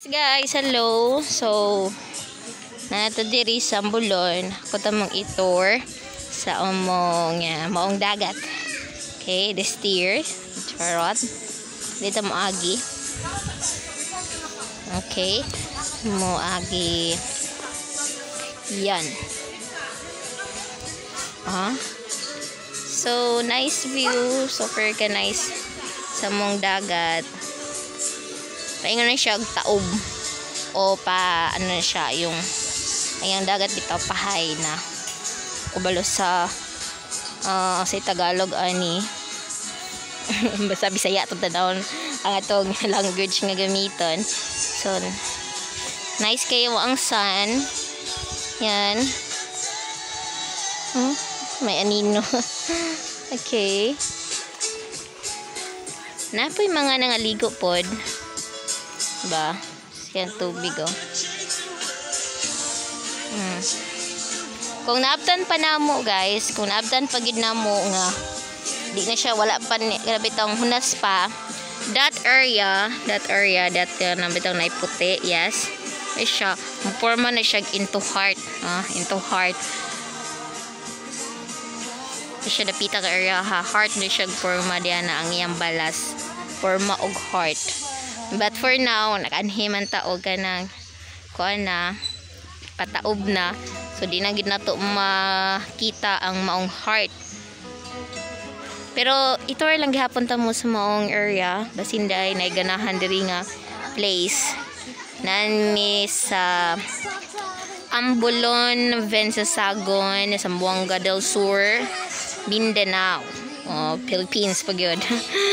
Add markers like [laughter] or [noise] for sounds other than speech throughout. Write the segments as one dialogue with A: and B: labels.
A: Guys, hello. So, nato diri sa Ambulon. Ako tamang itor sa umong uh, maong dagat. Okay, the steer. Charot. Dito mo agi. Okay. Mo agi. Yan. Ah. So, nice view. Super ka nice sa mong dagat. Paingon na siya taob. O pa, ano na siya, yung ayang dagat bitaw pahay na. Kubalo sa uh, sa Tagalog ani. [laughs] Basta Bisaya to tanawon ang atong [laughs] language nga gamiton. So, nice kayo ang sun. Yan. Hmm? May anino. [laughs] okay. Napoy mga nangaligo pod ba? Yan tubig oh. Hmm. kung naabtan pa na guys kung naabtan pa gid na nga di na siya wala pa grabe tong hunas pa. That area that area that uh, na puti yes. Ay siya forma na siya into heart ah, into heart. Ay siya napita ka area ha? Heart na siya forma diyan na ang iyang balas. Forma og heart But for now, nakanhiman taog ka ng kuan na pataob na. So di na gid nato makita ang maong heart. Pero ito lang gihapon ta mo sa maong area, basin na ganahan diri nga place. Nani sa Ambulon, Vensasagon, Sambuanga del Sur, Mindanao. Oh, Philippines pag yun.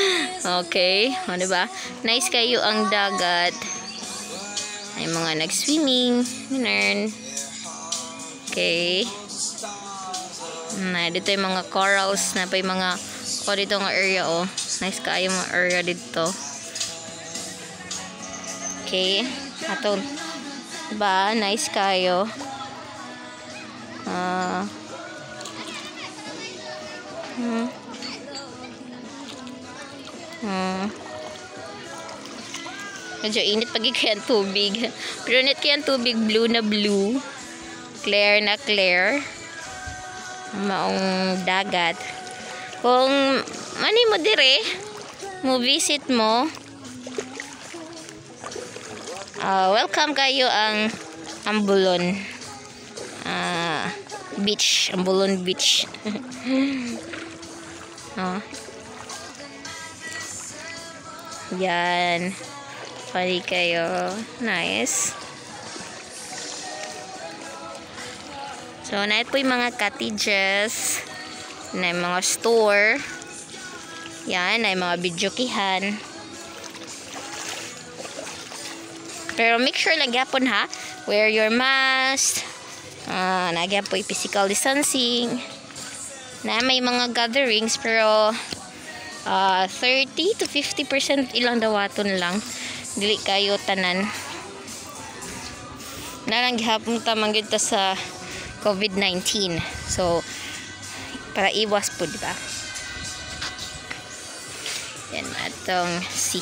A: [laughs] okay. O, diba? Nice kayo ang dagat. Ay mga nag-swimming. Ganun. Okay. Na, dito yung mga corals na pa yung mga o dito nga area oh. Nice kayo mga area dito. Okay. Ato. Diba? Nice kayo. Ah. Uh, hmm. Hmm. Medyo init pag kaya tubig. Pero net kaya tubig blue na blue. Clear na clear. Maong dagat. Kung mani mo dire, mo visit mo. Uh, welcome kayo ang Ambulon. Uh, beach. Ambulon beach. oh. [laughs] Yan. Pali kayo. Nice. So, na po yung mga cottages. Na yung mga store. Yan. Na yung mga bidyokihan. Pero make sure lang yapon ha. Wear your mask. Uh, nagyan po yung physical distancing. Na may mga gatherings pero uh, 30 to 50% ilang dawaton lang. Dili kayo tanan. Nalang gihapon ta manggid sa COVID-19 so para iwas po di ba? Yan atong si